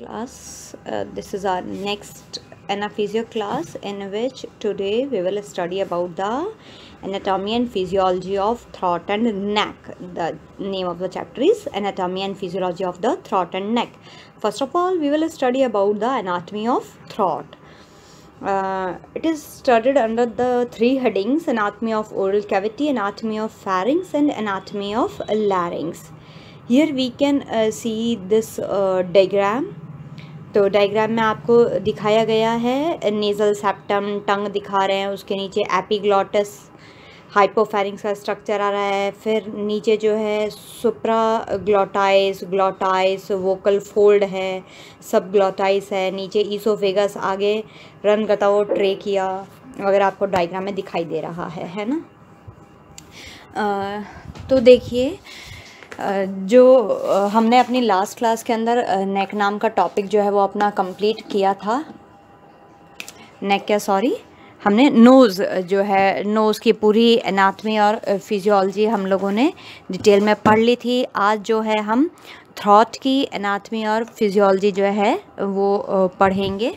class. Uh, this is our next anaphysio class in which today we will study about the anatomy and physiology of throat and neck. The name of the chapter is anatomy and physiology of the throat and neck. First of all we will study about the anatomy of throat. Uh, it is studied under the three headings anatomy of oral cavity anatomy of pharynx and anatomy of larynx. Here we can uh, see this uh, diagram तो diagram में आपको दिखाया गया है nasal septum टंग दिखा रहे हैं उसके नीचे एपीग्लॉटस हाइपोफेरिंग्स का स्ट्रक्चर आ रहा है फिर नीचे जो है supra glottis glottis vocal fold है सब ग्लोटाइस है नीचे ईसोफेगस आगे रन करता हुआ ट्रे किया अगर आपको डायग्राम में दिखाई दे रहा है है ना? आ, तो देखिए जो हमने अपनी लास्ट क्लास के अंदर नेक नाम का टॉपिक जो है वो अपना कंप्लीट किया था। नेक क्या? सॉरी हमने नोज़ जो है नोज़ की पूरी एनाटमी और फिजियोलॉजी हम लोगों ने डिटेल में पढ़ ली थी। आज जो है हम थ्रॉट की एनाटमी और फिजियोलॉजी जो है, वो पढ़ेंगे।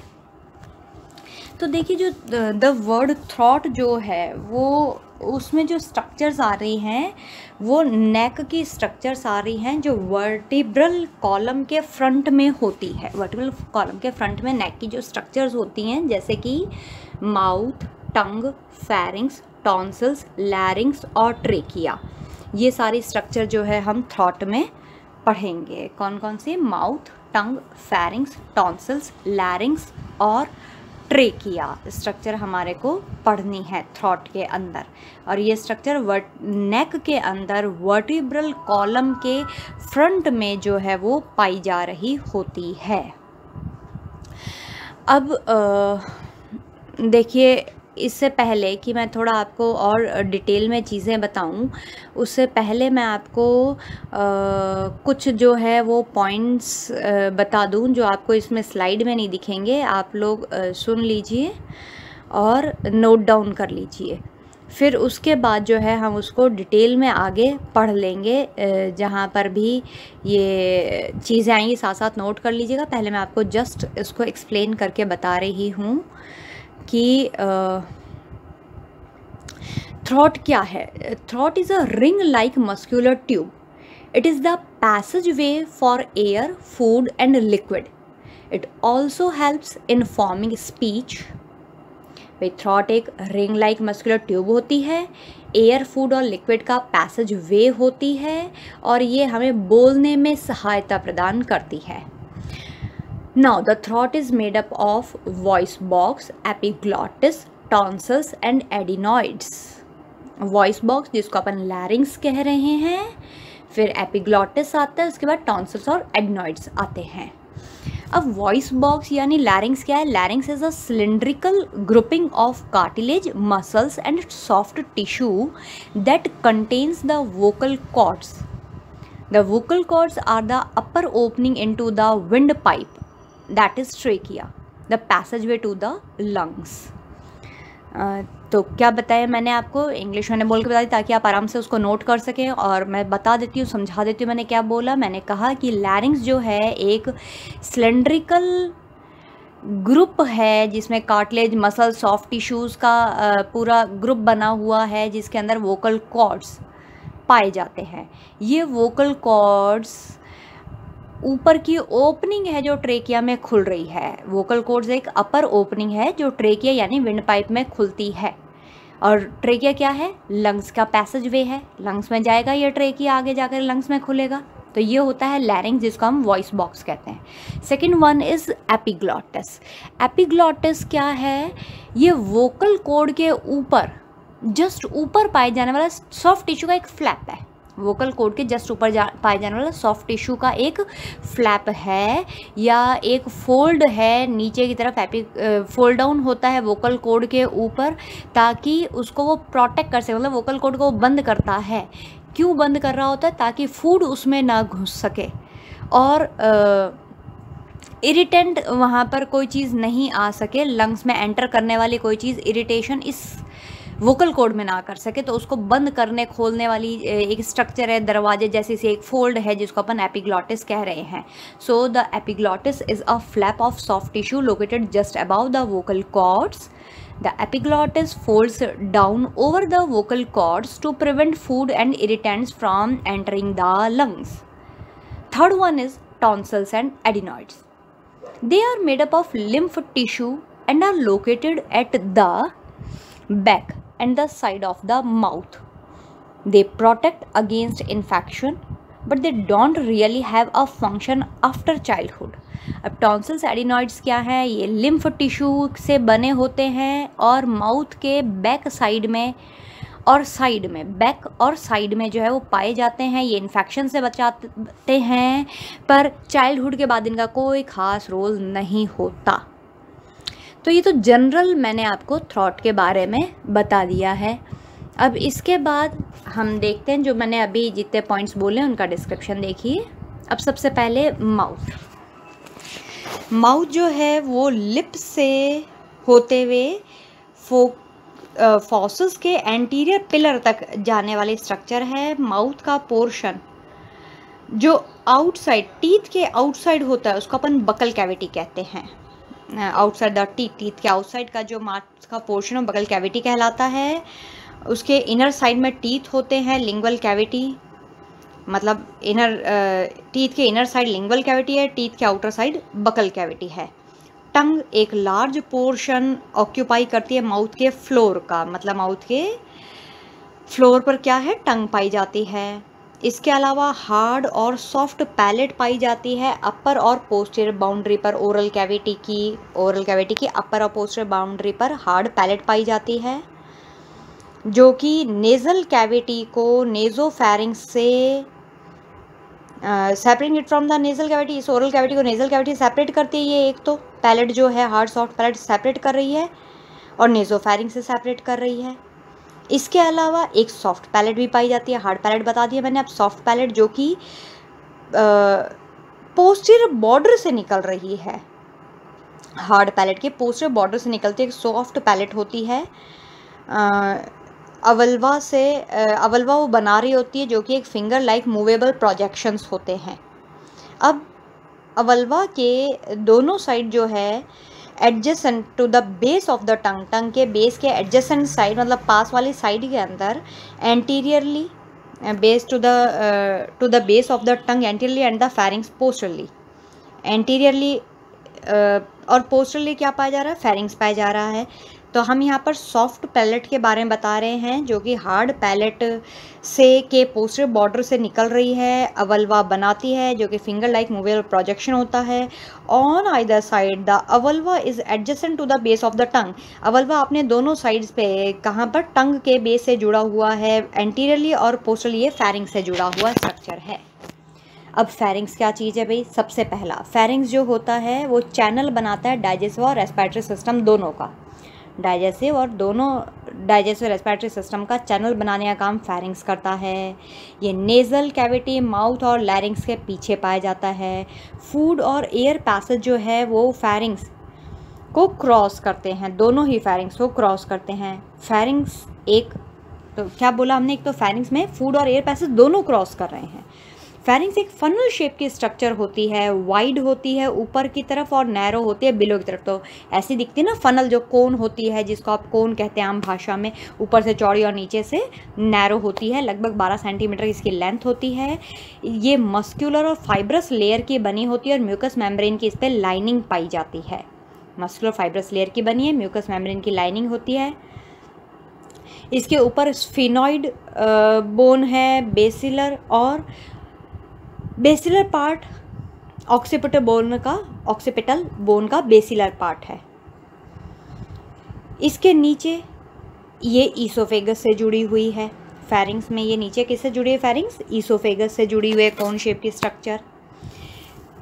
तो देखिए जो द वर्ड थ्रॉट जो है, वो उसमें जो स्ट्रक्चर्स आ रही हैं, वो नेक की स्ट्रक्चर्स आ रही हैं जो वर्टिब्रल कॉलम के फ्रंट में होती है। वर्टिब्रल कॉलम के फ्रंट में नेक की जो स्ट्रक्चर्स होती हैं, जैसे कि mouth tongue pharynx tonsils larynx और ट्रेकिया ये सारी स्ट्रक्चर जो है हम थ्रॉट में पढ़ेंगे। कौन कौन से? Mouth tongue pharynx tonsils larynx और ट्रेकिया स्ट्रक्चर हमारे को पढ़नी है थ्रॉट के अंदर। और ये स्ट्रक्चर वर्ट, नेक के अंदर वर्टिब्रल कॉलम के फ्रंट में जो है वो पाई जा रही होती है। अब देखिए इससे पहले कि मैं थोड़ा आपको और डिटेल में चीज़ें बताऊँ उससे पहले मैं आपको आ, कुछ जो है वो पॉइंट्स बता दूँ जो आपको इसमें स्लाइड में नहीं दिखेंगे। आप लोग आ, सुन लीजिए और नोट डाउन कर लीजिए। फिर उसके बाद जो है हम उसको डिटेल में आगे पढ़ लेंगे जहाँ पर भी ये चीज़ें आएँगी साथ साथ नोट कर लीजिएगा। पहले मैं आपको जस्ट इसको एक्सप्लेन करके बता रही हूँ। कि थ्रॉट क्या है? Throat is a ring like muscular tube it is the passage way for air food and liquid it also helps in forming speech भाई थ्रॉट एक रिंग लाइक मस्कुलर ट्यूब होती है। एयर फ़ूड और liquid का passage वे होती है और ये हमें बोलने में सहायता प्रदान करती है। Now the throat is made up of voice box, epiglottis, tonsils and adenoids. Voice box जिसको अपन लैरिंग्स कह रहे हैं फिर एपिग्लॉटिस आता है उसके बाद टॉन्सल्स और एडनॉइड्स आते हैं। अब वॉइस बॉक्स यानी लैरिंग्स क्या है? Larynx is a cylindrical grouping of cartilage muscles and soft tissue that contains the vocal cords the vocal cords are the upper opening into the windpipe that is trachea the passage way to the lungs तो क्या बताया मैंने आपको? English मैंने बोल के बता दी ताकि आप आराम से उसको नोट कर सकें और मैं बता देती हूँ, समझा देती हूँ मैंने क्या बोला। मैंने कहा कि लैरिंग्स जो है एक सिलेंड्रिकल ग्रुप है, जिसमें कार्टलेज मसल सॉफ्ट टिश्यूज़ का पूरा ग्रुप बना हुआ है, जिसके अंदर वोकल कॉर्ड्स पाए जाते हैं। ये वोकल कॉर्ड्स ऊपर की ओपनिंग है जो ट्रेकिया में खुल रही है। वोकल कोड्स एक अपर ओपनिंग है जो ट्रेकिया यानी विंड पाइप में खुलती है। और ट्रेकिया क्या है? लंग्स का पैसेज वे है। लंग्स में जाएगा ये ट्रेकिया, आगे जाकर लंग्स में खुलेगा। तो ये होता है लैरिंग, जिसको हम वॉइस बॉक्स कहते हैं। Second one is epiglottis. Epiglottis क्या है? ये वोकल कोड के ऊपर, जस्ट ऊपर पाए जाने वाला सॉफ्ट टिश्यू का एक फ्लैप है। वोकल कोड के जस्ट ऊपर जा पाए जाने वाला सॉफ्ट टिश्यू का एक फ्लैप है या एक फोल्ड है नीचे की तरफ़ एपी फोल्ड डाउन होता है वोकल कोड के ऊपर ताकि उसको वो प्रोटेक्ट कर सके मतलब वोकल कोड को वो बंद करता है। क्यों बंद कर रहा होता है? ताकि फ़ूड उसमें ना घुस सके। और आ, इरिटेंट वहाँ पर कोई चीज़ नहीं आ सके लंग्स में एंटर करने वाली कोई चीज़ इरिटेशन इस वोकल कोड में ना कर सके तो उसको बंद करने, खोलने वाली एक स्ट्रक्चर है, दरवाजे जैसे से एक फोल्ड है, जिसको अपन एपिग्लॉटिस कह रहे हैं। So the epiglottis is a flap of soft tissue located just above the vocal cords the epiglottis folds down over the vocal cords to prevent food and irritants from entering the lungs third one is tonsils and adenoids they are made up of lymph tissue and are located at the back and the side of the mouth. They protect against infection, but they don't really have a function after childhood. अब tonsils adenoids क्या है ये lymph tissue से बने होते हैं और mouth के बैक साइड में और साइड में बैक और साइड में जो है वो पाए जाते हैं, ये इन्फेक्शन से बचाते हैं, पर चाइल्डहुड के बाद इनका कोई ख़ास रोल नहीं होता तो ये तो जनरल मैंने आपको थ्रॉट के बारे में बता दिया है। अब इसके बाद हम देखते हैं, जो मैंने अभी जितने पॉइंट्स बोले उनका डिस्क्रिप्शन देखिए। अब सबसे पहले माउथ माउथ जो है, वो लिप से होते हुए फो फॉसस के एंटीरियर पिलर तक जाने वाले स्ट्रक्चर है माउथ का पोर्शन जो आउटसाइड टीथ के आउटसाइड होता है, उसको अपन बकल कैविटी कहते हैं। आउटसाइड द टीथ टीथ के आउटसाइड का जो माउथ का पोर्शन बकल कैविटी कहलाता है। उसके इनर साइड में टीथ होते हैं लिंगवल कैविटी। मतलब इनर टीथ के इनर साइड लिंगवल कैविटी है, टीथ के आउटर साइड बकल कैविटी है। टंग एक लार्ज पोर्शन ऑक्यूपाई करती है माउथ के फ्लोर का। मतलब माउथ के फ्लोर पर क्या है? टंग पाई जाती है। इसके अलावा हार्ड और सॉफ्ट पैलेट पाई जाती है अपर और पोस्टर बाउंड्री पर। ओरल कैविटी की, ओरल कैविटी की अपर और पोस्टर बाउंड्री पर हार्ड पैलेट पाई जाती है, जो कि नेज़ल कैविटी को नेज़ोफेरिंग से separate from the nasal cavity इस ओरल कैविटी को नेजल कैविटी सेपरेट करती है ये एक तो। पैलेट जो है, हार्ड सॉफ्ट पैलेट सेपरेट कर रही है और नेजोफेरिंग से सेपरेट कर रही है। इसके अलावा एक सॉफ्ट पैलेट भी पाई जाती है हार्ड पैलेट बता दिया मैंने। अब सॉफ्ट पैलेट जो कि पोस्टर बॉर्डर से निकल रही है। हार्ड पैलेट के पोस्टर बॉर्डर से निकलती है सॉफ्ट पैलेट होती है। अवलवा से अवलवा वो बना रही होती है जो कि एक फिंगर लाइक मूवेबल प्रोजेक्शंस होते हैं। अब अवलवा के दोनों साइड जो है adjacent to the base of the tongue tongue के बेस के एडजस्टेंट साइड मतलब पास वाली साइड के अंदर anteriorly base to the to the base of the tongue anteriorly and the pharynx posteriorly anteriorly और पोस्टरली क्या पाया जा रहा है? फेरिंग्स पाया जा रहा है। तो हम यहाँ पर सॉफ्ट पैलेट के बारे में बता रहे हैं, जो कि हार्ड पैलेट से के पोस्टर बॉर्डर से निकल रही है, अवलवा बनाती है, जो कि फिंगर लाइक मूवेबल प्रोजेक्शन होता है on either side the uvula is adjacent to the base of the tongue uvula अपने दोनों साइड्स पे कहाँ पर टंग के बेस से जुड़ा हुआ है एंटीरियरली और पोस्टरली फेरिंग से जुड़ा हुआ स्ट्रक्चर है। अब फेरिंग्स क्या चीज़ है भाई? सबसे पहला फेरिंग्स जो होता है, वो चैनल बनाता है डाइजेस्टिव और रेस्पिरेटरी सिस्टम दोनों का। डाइजेस्टिव और दोनों डाइजेस्टिव रेस्पिरेटरी सिस्टम का चैनल बनाने का काम फैरिंग्स करता है। ये नेज़ल कैविटी माउथ और लैरिंग्स के पीछे पाया जाता है। फ़ूड और एयर पैसेज जो है वो फैरिंग्स को क्रॉस करते हैं। दोनों ही फैरिंग्स को क्रॉस करते हैं। फैरिंग्स एक तो क्या बोला हमने? एक तो फैरिंग्स में फ़ूड और एयर पैसेज दोनों क्रॉस कर रहे हैं। फेरिंग्स एक फनल शेप की स्ट्रक्चर होती है वाइड होती है, ऊपर की तरफ़ और नैरो होती है बिलो की तरफ़। तो ऐसी दिखती है ना फनल जो कोन होती है, जिसको आप कोन कहते हैं आम भाषा में, ऊपर से चौड़ी और नीचे से नैरो होती है, लगभग 12 सेंटीमीटर इसकी लेंथ होती है। ये मस्क्यूलर और फाइब्रस लेयर की बनी होती है और म्यूकस मेम्ब्रेन की इस पर लाइनिंग पाई जाती है। मस्कुलर फाइब्रस लेयर की बनी है म्यूकस मेम्ब्रेन की लाइनिंग होती है। इसके ऊपर स्फिनॉइड बोन है बेसिलर और बेसिलर पार्ट ऑक्सीपिटल बोन का, ऑक्सीपिटल बोन का बेसिलर पार्ट है। इसके नीचे ये ईसोफेगस से जुड़ी हुई है। फेरिंग्स में ये नीचे किससे जुड़ी है? फेरिंग्स ईसोफेगस से जुड़ी हुई है कौन शेप की स्ट्रक्चर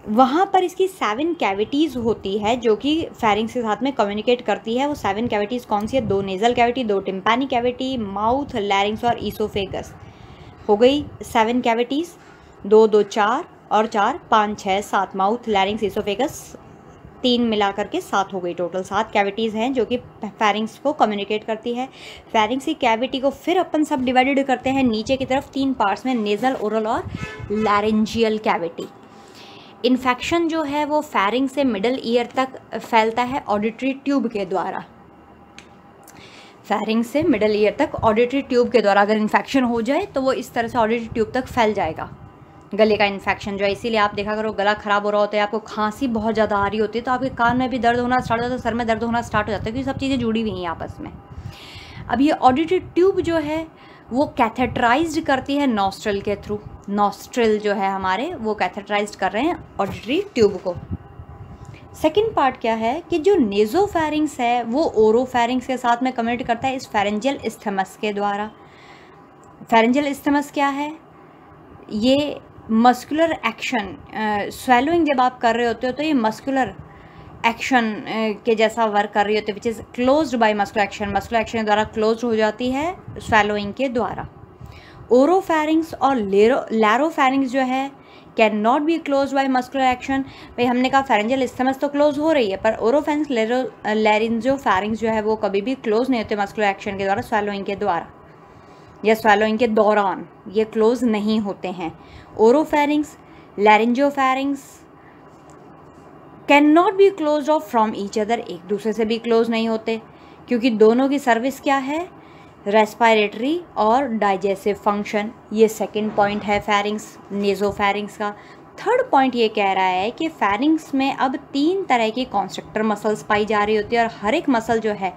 वहाँ पर इसकी सेवन कैविटीज़ होती है, जो कि फेरिंग्स के साथ में कम्युनिकेट करती है। वो सेवन कैविटीज़ कौन सी है? दो नेज़ल कैविटी दो टिम्पैनी कैविटी माउथ लैरिंग्स और ईसोफेगस। हो गई सेवन कैविटीज़ दो दो, चार और चार, पाँच छः सात माउथ लैरिंग्स इसोफेगस तीन मिला करके सात हो गई टोटल, सात कैविटीज़ हैं जो कि फेरिंग्स को कम्युनिकेट करती है। फेरिंग्स की कैविटी को फिर अपन सब डिवाइडेड करते हैं नीचे की तरफ़ तीन पार्ट्स में, नेज़ल, ओरल और लैरेंजियल कैविटी। इन्फेक्शन जो है वो फेरिंग से मिडल ईयर तक फैलता है ऑडिटरी ट्यूब के द्वारा। फेरिंग से मिडल ईयर तक ऑडिटरी ट्यूब के द्वारा अगर इन्फेक्शन हो जाए तो वो इस तरह से ऑडिटरी ट्यूब तक फैल जाएगा। गले का इन्फेक्शन जो है, इसीलिए आप देखा करो, गला ख़राब हो रहा होता है, आपको खांसी बहुत ज़्यादा आ रही होती है तो आपके कान में भी दर्द होना स्टार्ट हो जाता है, सर में दर्द होना स्टार्ट हो जाता है, क्योंकि सब चीज़ें जुड़ी हुई हैं आपस में। अब ये ऑडिटरी ट्यूब जो है, वो कैथेट्राइज करती है नॉस्ट्रल के थ्रू नॉस्ट्रल जो है हमारे, वो कैथेट्राइज कर रहे हैं ऑडिटरी ट्यूब को। सेकेंड पार्ट क्या है कि जो नेजोफेरिंग्स है, वो ओरोफेरिंग्स के साथ में कम्युनिट करता है इस फेरेंजियल इस्थमस के द्वारा। फेरेंजियल इस्थमस क्या है? ये मस्कुलर एक्शन स्वेलोइंग जब आप कर रहे होते हो तो ये मस्कुलर एक्शन के जैसा वर्क कर रही होती है which is closed by muscular action muscular action के द्वारा क्लोज हो जाती है स्वेलोइंग के द्वारा. ओरोफेरिंग्स और लेरो लैरोफेरिंग्स जो है can not be close by muscular action भाई, हमने कहा फेरेंजल इस्तेमस तो क्लोज हो रही है, पर ओरोफेंस लेरो लैरिंजो फेरिंग्स जो है, वो कभी भी क्लोज नहीं होते मस्कुलर एक्शन के द्वारा स्वेलोइंग के द्वारा. या स्वेलोइंग के दौरान ये क्लोज नहीं होते हैं। Oropharynx laryngopharynx can not be close off from each other एक दूसरे से भी क्लोज नहीं होते, क्योंकि दोनों की सर्विस क्या है? रेस्पायरेटरी और डाइजेस्टिव फ़ंक्शन ये सेकंड पॉइंट है फेरिंग्स नेजोफेरिंग्स का। थर्ड पॉइंट ये कह रहा है कि फेरिंग्स में अब तीन तरह की कॉन्स्ट्रक्टर मसल्स पाई जा रही होती है और हर एक मसल जो है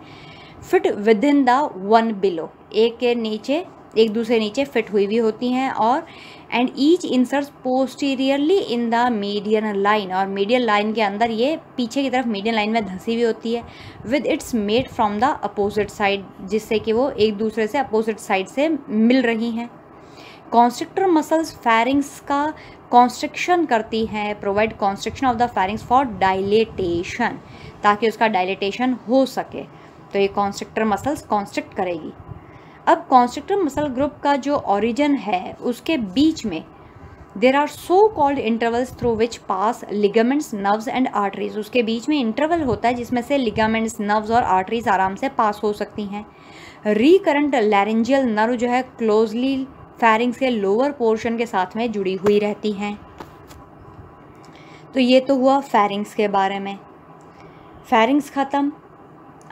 fit within the one below एक के नीचे, एक दूसरे नीचे फिट हुई भी होती हैं और and each insert posteriorly in the median line और मीडियन लाइन के अंदर ये पीछे की तरफ़ मीडियन लाइन में धंसी हुई होती है with its made from the opposite side जिससे कि वो एक दूसरे से अपोजिट साइड से मिल रही हैं। कॉन्स्ट्रक्टर मसल्स फैरिंग्स का कॉन्स्ट्रक्शन करती हैं provide construction of the pharynx for dilatation ताकि उसका डायलेटेशन हो सके। तो ये कॉन्स्ट्रक्टर मसल्स कॉन्स्ट्रक्ट करेगी। अब कॉन्स्ट्रक्टर मसल ग्रुप का जो ओरिजिन है, उसके बीच में there are so called intervals through which pass ligaments nerves and arteries उसके बीच में इंटरवल होता है जिसमें से लिगामेंट्स नर्व्स और आर्टरीज आराम से पास हो सकती हैं। रिकरेंट लैरेंजियल नर्व जो है क्लोजली फैरिंग्स के लोअर पोर्शन के साथ में जुड़ी हुई रहती हैं। तो ये तो हुआ फैरिंग्स के बारे में। फैरिंग्स ख़त्म।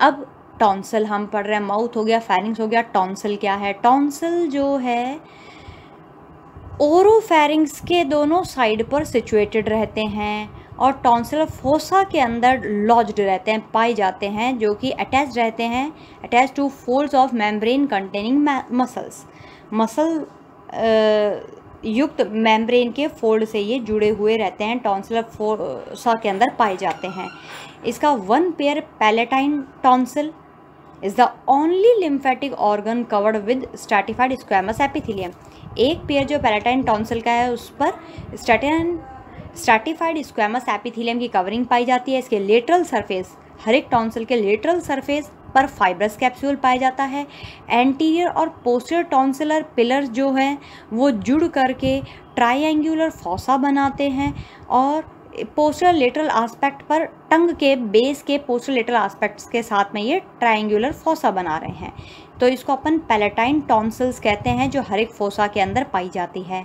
अब टॉन्सल, हम पढ़ रहे हैं, माउथ हो गया फैरिंग्स हो गया, टॉन्सल क्या है? टॉन्सल जो है ओरोफेरिंग्स के दोनों साइड पर सिचुएटेड रहते हैं और टॉन्सल फोसा के अंदर लॉज्ड रहते हैं, पाए जाते हैं, जो कि अटैच रहते हैं attach to folds of membrane containing muscles muscle युक्त मेम्ब्रेन के फोल्ड से ये जुड़े हुए रहते हैं, टॉन्सिल फोसा के अंदर पाए जाते हैं। इसका one pair palatine tonsil is the only lymphatic organ covered with stratified squamous epithelium एक पेयर जो पैराटाइन टॉन्सिल का है, उस पर स्टैटिन स्टैटिफाइड स्क्वेमस एपिथिलियम की कवरिंग पाई जाती है। इसके लेटरल सरफेस हर एक टॉन्सिल के लेटरल सरफेस पर फाइब्रस कैप्सूल पाया जाता है। एंटीरियर और पोस्टर टॉन्सिलर पिलर जो हैं, वो जुड़ करके ट्राइंगुलर फॉसा बनाते हैं और पोस्टर लेटरल आस्पेक्ट पर, टंग के बेस के पोस्टर लेटरल आस्पेक्ट्स के साथ में ये ट्रायंगुलर फोसा बना रहे हैं। तो इसको अपन पैलेटाइन टॉन्सल्स कहते हैं, जो हर एक फोसा के अंदर पाई जाती है।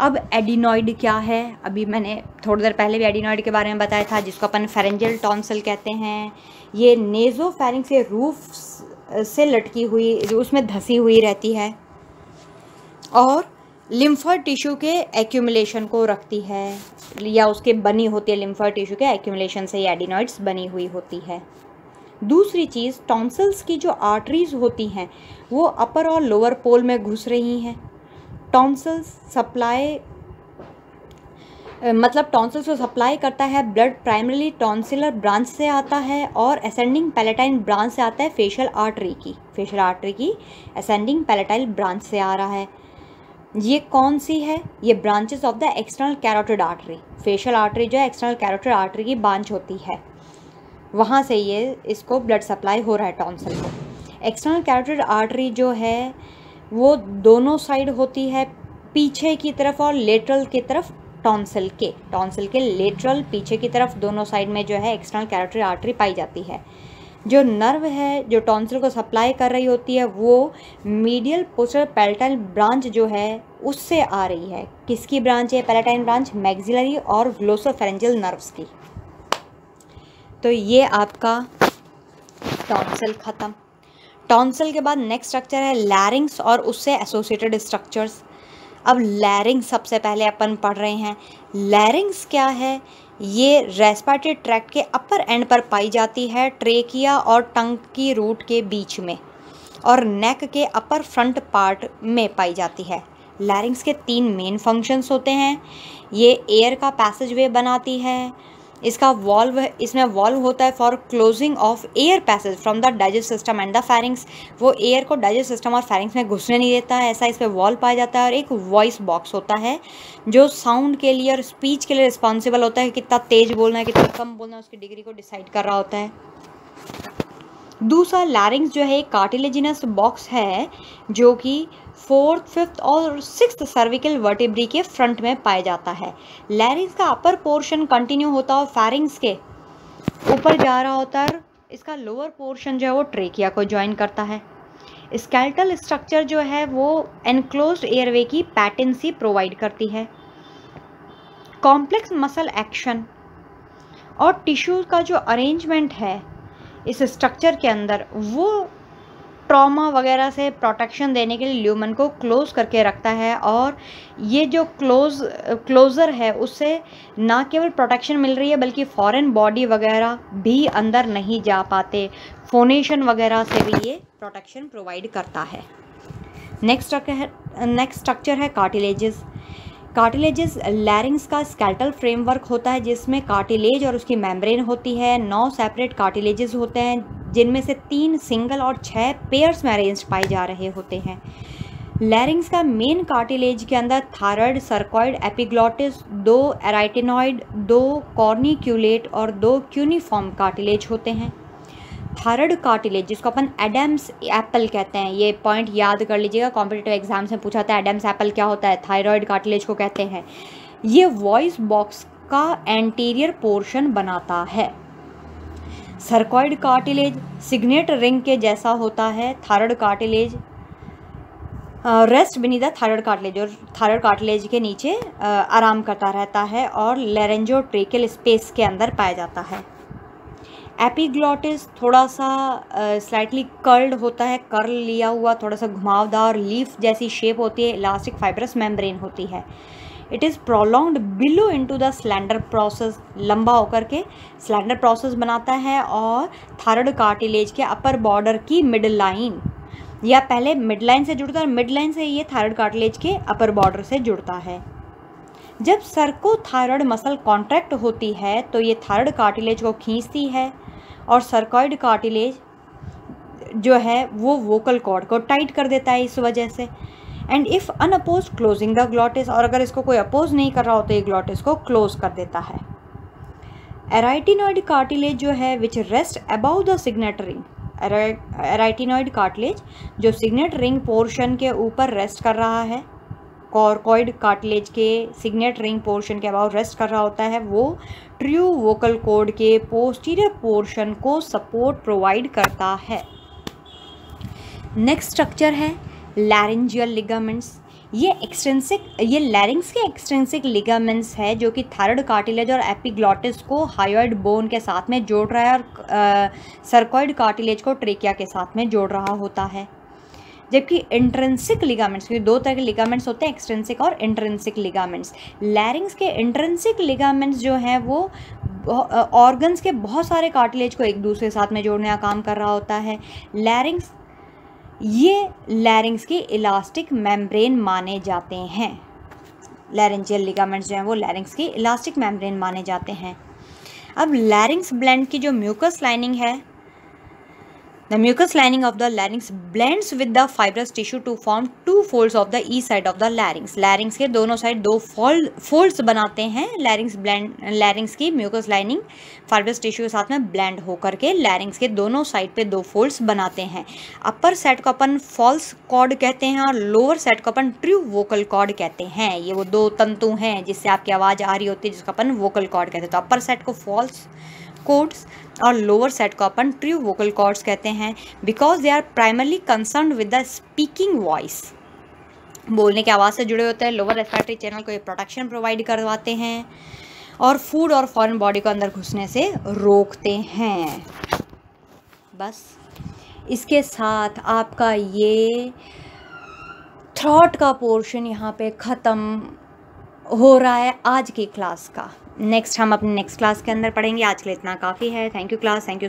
अब एडिनॉइड क्या है? अभी मैंने थोड़ी देर पहले भी एडिनॉइड के बारे में बताया था, जिसको अपन फेरेंजल टॉन्सल कहते हैं। ये नेज़ो फेरिंग से रूफ से लटकी हुई, जो उसमें धसी हुई रहती है। और लिम्फर टिश्यू के एक्यूमुलेशन को रखती है, या उसके बनी होती है, लिम्फर टिश्यू के एक्यूमुलेशन से एडिनॉइड्स बनी हुई होती है। दूसरी चीज़ टॉन्सल्स की जो आर्टरीज होती हैं, वो अपर और लोअर पोल में घुस रही हैं। टॉन्सल्स सप्लाई मतलब टॉन्सल्स को सप्लाई करता है ब्लड प्राइमरीली टॉन्सिलर ब्रांच से आता है और असेंडिंग पैलेटाइन ब्रांच से आता है फेशियल आर्टरी की। फेशियल आर्टरी की असेंडिंग पैलेटाइल ब्रांच से आ रहा है। ये कौन सी है? ये branches of the external carotid artery facial artery जो है एक्सटर्नल कैरोटिड आर्टरी की ब्रांच होती है। वहाँ से ये, इसको ब्लड सप्लाई हो रहा है टॉन्सल को। एक्सटर्नल कैरोटिड आर्टरी जो है, वो दोनों साइड होती है, पीछे की तरफ़ और लेटरल की तरफ़ टॉन्सिल के। टॉन्सिल के लेटरल पीछे की तरफ़ दोनों साइड में जो है एक्सटर्नल कैरेटरी आर्टरी पाई जाती है। जो नर्व है, जो टॉन्सिल को सप्लाई कर रही होती है, वो मीडियल पोस्टर पेल्टाइन ब्रांच जो है, उससे आ रही है। किसकी ब्रांच है? पैलेटाइन ब्रांच मैग्जिलरी और ग्लोसोफेरेंजियल नर्व्स की। तो ये आपका टॉन्सिल ख़त्म। टॉन्सिल के बाद नेक्स्ट स्ट्रक्चर है लैरिंग्स और उससे एसोसिएटेड स्ट्रक्चर्स अब लैरिंग सबसे पहले अपन पढ़ रहे हैं। लैरिंग्स क्या है? ये रेस्पिरेटरी ट्रैक्ट के अपर एंड पर पाई जाती है ट्रेकिया और टंग की रूट के बीच में और नेक के अपर फ्रंट पार्ट में पाई जाती है। लैरिंग्स के तीन मेन फ़ंक्शंस होते हैं। ये एयर का पैसेज वे बनाती है इसका वॉल्व इसमें वॉल्व होता है for closing off air passage from the digest system and the pharynx वो एयर को डाइजेस्ट सिस्टम और फैरिंग्स में घुसने नहीं देता है, ऐसा इस पर वॉल्व पाया जाता है और एक वॉइस बॉक्स होता है, जो साउंड के लिए और स्पीच के लिए रिस्पॉन्सिबल होता है कितना तेज बोलना है, कितना कम बोलना है, उसकी डिग्री को डिसाइड कर रहा होता है। दूसरा लैरिंग्स जो है कार्टिलेजिनस बॉक्स है, जो कि फोर्थ फिफ्थ और सिक्स सर्विकल वर्टिब्री के फ्रंट में पाया जाता है। लैरिंग्स का अपर पोर्शन कंटिन्यू होता है फैरिंग्स के ऊपर जा रहा होता है इसका लोअर पोर्शन जो है, वो ट्रेकिया को ज्वाइन करता है। स्केल्टल स्ट्रक्चर जो है, वो एनक्लोज एयरवे की पैटेंसी प्रोवाइड करती है। कॉम्प्लेक्स मसल एक्शन और टिश्यू का जो अरेंजमेंट है इस स्ट्रक्चर के अंदर वो ट्रॉमा वगैरह से प्रोटेक्शन देने के लिए ल्यूमन को क्लोज करके रखता है और ये जो क्लोज क्लोज़र है, उससे ना केवल प्रोटेक्शन मिल रही है, बल्कि फॉरेन बॉडी वगैरह भी अंदर नहीं जा पाते। फोनेशन वगैरह से भी ये प्रोटेक्शन प्रोवाइड करता है। नेक्स्ट है नेक्स्ट स्ट्रक्चर है कार्टिलेजेस कार्टिलेजेस लैरिंग्स का स्केल्टल फ्रेमवर्क होता है, जिसमें कार्टिलेज और उसकी मेम्ब्रेन होती है। नौ सेपरेट कार्टिलेजेस होते हैं, जिनमें से तीन सिंगल और छः पेयर्स में अरेंज पाए जा रहे होते हैं। लैरिंग्स का मेन कार्टिलेज के अंदर थायरॉयड सर्कॉइड एपिग्लॉटिस दो एराइटिनॉइड दो कॉर्निक्यूलेट और दो क्यूनिफॉर्म कार्टिलेज होते हैं। थायरॉयड कार्टिलेज जिसको अपन एडम्स एप्पल कहते हैं। ये पॉइंट याद कर लीजिएगा कॉम्पिटेटिव एग्ज़ाम्स में पूछा था एडम्स एप्पल क्या होता है? थायरॉयड कार्टिलेज को कहते हैं। ये वॉइस बॉक्स का एंटीरियर पोर्शन बनाता है। सर्कॉइड कार्टिलेज सिग्नेट रिंग के जैसा होता है thyroid cartilage rest beneath the thyroid cartilage और थायरॉयड कार्टिलेज के नीचे आराम करता रहता है, और लेरेंजो ट्रेकल स्पेस के अंदर पाया जाता है। एपीग्लॉटिस थोड़ा सा स्लाइटली uh, कर्ल्ड होता है कर्ल लिया हुआ थोड़ा सा घुमावदार लीफ जैसी शेप होती है इलास्टिक फाइब्रस मेम्ब्रेन होती है। It is prolonged below into the slender process लंबा होकर के स्लैंडर प्रोसेस बनाता है और थायरॉयड कार्टिलेज के अपर बॉर्डर की मिड लाइन या पहले मिड लाइन से जुड़ता है मिड लाइन से ये थायरॉयड कार्टिलेज के अपर बॉर्डर से जुड़ता है। जब सर्कोथायरॉयड मसल कॉन्ट्रैक्ट होती है तो ये थायरॉयड कार्टिलेज को खींचती है। और सर्कॉइड कार्टिलेज जो है, वो वोकल कॉर्ड को टाइट कर देता है इस वजह से। And if unopposed closing the glottis और अगर इसको कोई अपोज नहीं कर रहा हो तो ये ग्लॉटिस को क्लोज कर देता है। एराइटिनॉइड कार्टिलेज जो है which rest above the signet ring arytenoid cartilage जो सिग्नेट रिंग पोर्शन के ऊपर रेस्ट कर रहा है कॉर्कॉइड कार्टिलेज के सिग्नेट रिंग पोर्शन के अबाउ रेस्ट कर रहा होता है, वो ट्रू वोकल कोड के पोस्टीरियर पोर्शन को सपोर्ट प्रोवाइड करता है। नेक्स्ट स्ट्रक्चर है लैरेंजियल लिगामेंट्स ये एक्सटेंसिक ये लैरिंग्स के एक्सटेंसिक लिगामेंट्स है, जो कि थायरॉयड कार्टिलेज और एपिग्लॉटिस को हाइड बोन के साथ में जोड़ रहा है और सर्कॉइड कार्टिलेज को ट्रेकिया के साथ में जोड़ रहा होता है। जबकि इंट्रेंसिक लिगामेंट्स क्योंकि दो तरह के लिगामेंट्स होते हैं एक्सट्रेंसिक और इंट्रेंसिक लिगामेंट्स लैरिंग्स के इंट्रेंसिक लिगामेंट्स जो हैं, वो ऑर्गन्स के बहुत सारे कार्टिलेज को एक दूसरे साथ में जोड़ने का काम कर रहा होता है। लैरिंग्स ये लैरिंग्स के इलास्टिक मेम्ब्रेन माने जाते हैं। लैरेंजियल लिगामेंट्स जो हैं, वो लैरिंग्स की इलास्टिक मेम्ब्रेन माने जाते हैं। अब लैरिंग्स ब्लेंड की जो म्यूकस लाइनिंग है The mucous lining of the larynx blends with the fibrous tissue to form two folds of the east side of the larynx. larynx के दोनों साइड दो फोल्ड फोल्ड्स बनाते हैं larynx blend larynx की mucous lining fibrous tissue के साथ में blend होकर के larynx के दोनों साइड पे दो folds बनाते हैं अपर सेट को अपन false cord कहते हैं और लोअर सेट को अपन ट्रू वोकल कॉर्ड कहते हैं ये वो दो तंतु हैं जिससे आपकी आवाज़ आ रही होती है जिसको अपन वोकल कॉर्ड कहते हैं तो अपर सेट को फॉल्स कोड्स और लोअर सेट को अपन ट्रू वोकल कॉर्ड्स कहते हैं because they are primarily concern with the speaking voice बोलने की आवाज़ से जुड़े होते हैं लोअर रेस्पिरेटरी चैनल को ये प्रोटेक्शन प्रोवाइड करवाते हैं और फ़ूड और फॉरेन बॉडी को अंदर घुसने से रोकते हैं। बस, इसके साथ आपका ये थ्रॉट का पोर्शन यहाँ पे ख़त्म हो रहा है आज की क्लास का। नेक्स्ट हम अपने नेक्स्ट क्लास के अंदर पढ़ेंगे। आज के लिए इतना काफ़ी है। Thank you class thank you